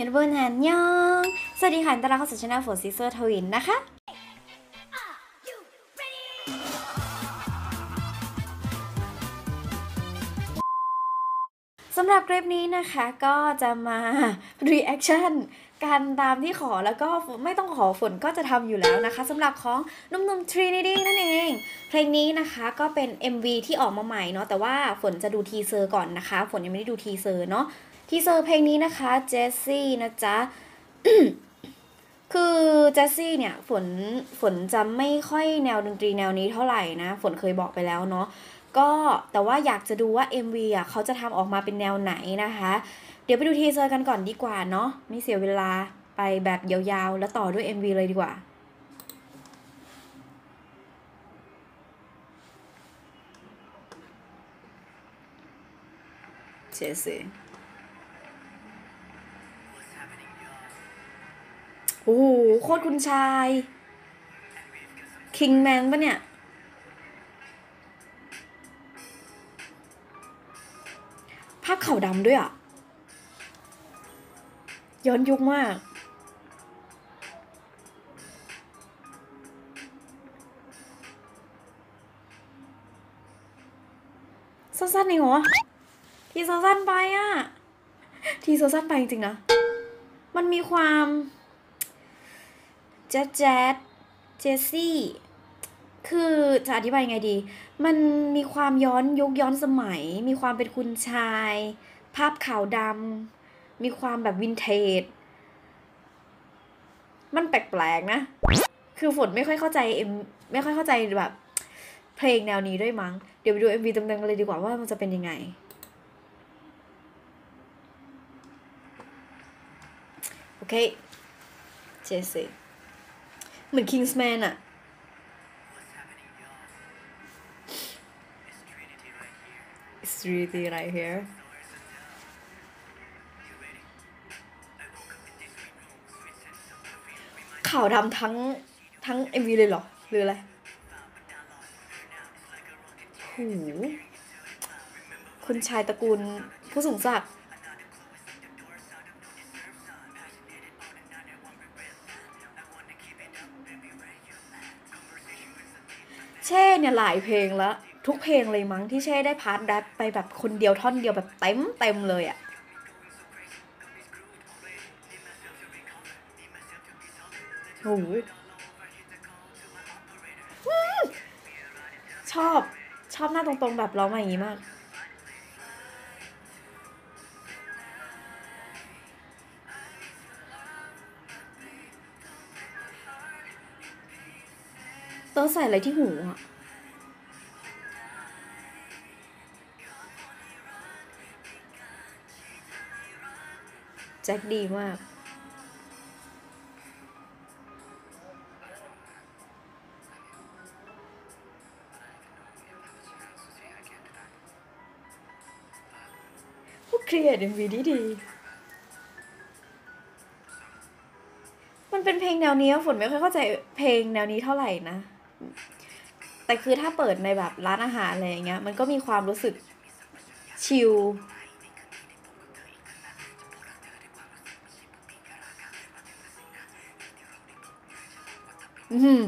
ยันเบิร์นแฮนยอง สวัสดีค่ะต้อนรับเข้าสู่ช่องฝนซิเซอร์ทวินนะคะ สำหรับคลิปนี้นะคะก็จะมา reaction การตามที่ขอแล้วก็ไม่ต้องขอฝนก็จะทำอยู่แล้วนะคะสำหรับของนุ่มๆ Trinity นั่นเอง เพลงนี้นะคะก็เป็น MV ที่ออกมาใหม่เนาะแต่ว่าฝนจะดู teaser ก่อนนะคะ ฝนยังไม่ได้ดู teaser เนาะ teaser เพลงนี้นะคะ Jazzy นะจ๊ะคือ Jazzy เนี่ยฝนฝนจะไม่ค่อยแนวดนตรีแนวนี้เท่าไหร่นะ ฝนเคยบอกไปแล้วเนาะก็แต่ว่าอยากจะดูว่า MV อะเขาจะทำออกมาเป็นแนวไหนนะคะ เดี๋ยวไปดู teaser กันก่อนดีกว่าเนาะไม่เสียเวลาไปแบบยาวๆ แล้วต่อด้วย MV เลยดีกว่าเจสซี่ โคตรคุณชาย คิงแมนปะเนี่ย ภาพขาวดำด้วยอะ ย้อนยุคมากสั้นๆเองเหรอ ทีสั้นๆไปอะ ทีสั้นๆไปจริงๆนะ มันมีความ แจ๊ดแจ๊ดเจสซี่ คือจะอธิบายยังไงดี มันมีความย้อนยุคย้อนสมัย มีความเป็นคุณชาย ภาพขาวดำมีความแบบวินเทจ มันแปลกๆนะ คือฝนไม่ค่อยเข้าใจเอ็มไม่ค่อยเข้าใจแบบเพลงแนวนี้ด้วยมั้ง เดี๋ยวไปดู MV เต็มๆกันเลยดีกว่าว่ามันจะเป็นยังไง โอเค เจสซี่ เหมือน Kingsman อะ It's really right here ขาวดำทั้งทั้ง MV เลยเหรอ หรืออะไรหูคุณชายตระกูลผู้สูงศักดิ์ เช่เนี่ยหลายเพลงแล้ว ทุกเพลงเลยมั้งที่เช่ได้ part rap ไปแบบคนเดียวท่อนเดียวแบบเต็มเต็มเลยอะ่ะโอ้ยชอบชอบหน้าตรงๆแบบร้องมาอย่างนี้มาก เตอใส่อะไรที่หูอะแจ็คดีมากพวก create MV ดีดี มันเป็นเพลงแนวนี้ฝนไม่ค่อยเข้าใจเพลงแนวนี้เท่าไหร่นะ แต่คือถ้าเปิดในแบบร้านอาหารอะไรอย่างเงี้ย มันก็มีความรู้สึกชิลอืม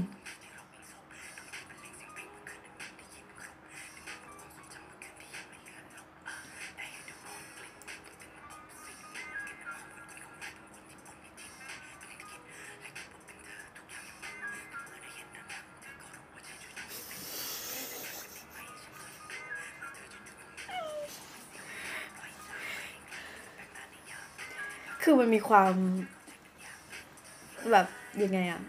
คือมันมีความ แบบยังไงอะ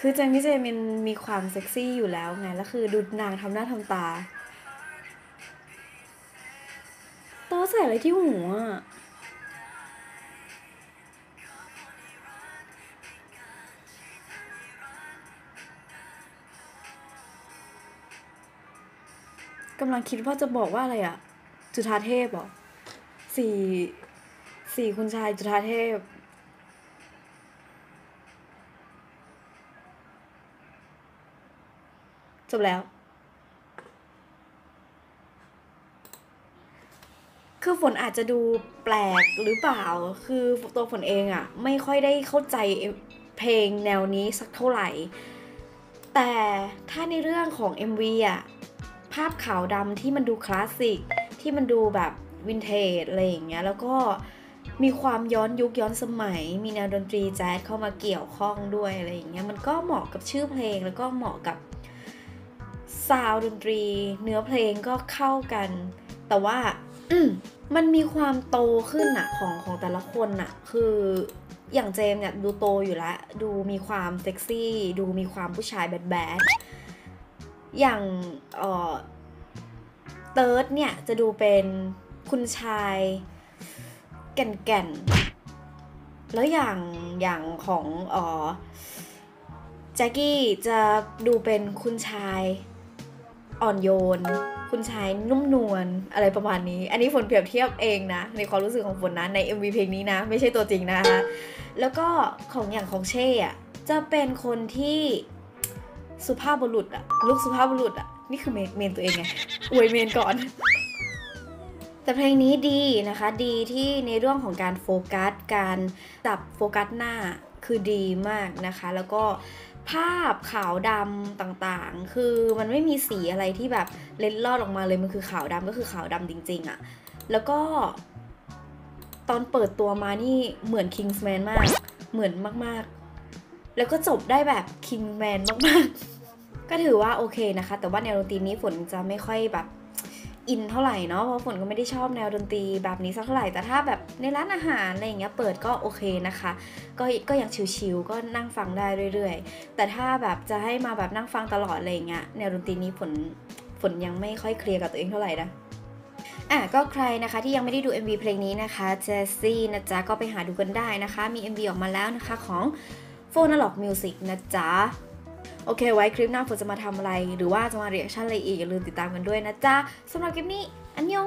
คือเจมี่เจมินมีความเซ็กซี่อยู่แล้วไง แล้วคือดูนางทำหน้าทำตาต๊ะใส่อะไรที่หูอะกำลังคิดว่าจะบอกว่าอะไรอะจุฑาเทพเหรอสี่ สี่คุณชายจุฑาเทพจบแล้วคคือฝนอาจจะดูแปลกหรือเปล่า คือตัวฝนเองอะไม่ค่อยได้เข้าใจเพลงแนวนี้สักเท่าไหร่ แต่ถ้าในเรื่องของ MV อะภาพขาวดำที่มันดูคลาสสิก ที่มันดูแบบวินเทจอะไรอย่างเงี้ย แล้วก็ มีความย้อนยุคย้อนสมัย มีแนวดนตรีแจ๊สเข้ามาเกี่ยวข้องด้วยอะไรอย่างเงี้ยมันก็เหมาะกับชื่อเพลงแล้วก็เหมาะกับ sound ดนตรี เนื้อเพลงก็เข้ากัน แต่ว่าอืมันมีความโตขึ้นอะของของแต่ละคนอะคืออย่างเจมเนี่ยดูโตอยู่แล้ว ดูมีความเซ็กซี่ ดูมีความผู้ชายแบดแบดอย่างเออเติร์ดเนี่ยจะดูเป็นคุณชาย แก่นๆ แล้วอย่างอย่างของเออแจ็คกี้จะดูเป็นคุณชายอ่อนโยน คุณชายนุ่มนวลอะไรประมาณนี้ อันนี้ฝนเปรียบเทียบเองนะ ในความรู้สึกของฝนนะใน MV เพลงนี้นะ ไม่ใช่ตัวจริงนะคะ แล้วก็ของอย่างของเช่อะจะเป็นคนที่สุภาพบุรุษอะลูกสุภาพบุรุษอะนี่คือเมนตัวเองไงอวยเมนก่อน แต่เพลงนี้ดีนะคะ ดีที่ในเรื่องของการโฟกัส การจับโฟกัสหน้าคือดีมากนะคะ แล้วก็ภาพขาวดำต่างๆ คือมันไม่มีสีอะไรที่แบบเล็ดลอดออกมาเลย มันคือขาวดำก็คือขาวดำจริง ๆอะแล้วก็ตอนเปิดตัวมานี่เหมือน Kingsman มาก เหมือนมากๆ แล้วก็จบได้แบบ Kingman มากๆ ก็ถือว่าโอเคนะคะ แต่ว่าแนวดนตรีนี้ฝนจะไม่ค่อยแบบ อินเท่าไหร่เนาะเพราะฝนก็ไม่ได้ชอบแนวดนตรีแบบนี้สักเท่าไหร่แต่ถ้าแบบในร้านอาหารอะไรอย่างเงี้ยเปิดก็โอเคนะคะ ก็ก็ยังชิวๆก็นั่งฟังได้เรื่อยๆ แต่ถ้าแบบจะให้มาแบบนั่งฟังตลอดอะไรอย่างเงี้ยแนวดนตรีนี้ฝนฝนยังไม่ค่อยเคลียร์กับตัวเองเท่าไหร่นะอะก็ใครนะคะที่ยังไม่ได้ดู MV เพลงนี้นะคะเจสซี่นะจ๊ะก็ไปหาดูกันได้นะคะ มี MV ออกมาแล้วนะคะของ p h o n a l o g Music นะจ๊ะ โอเค ไว้คลิปหน้าฝนจะมาทำอะไร หรือว่าจะมาเรียกชั่นอะไรอีกอย่าลืมติดตามกันด้วยนะจ๊ะสำหรับคลิปนี้อันยอง